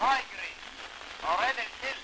migraine Already this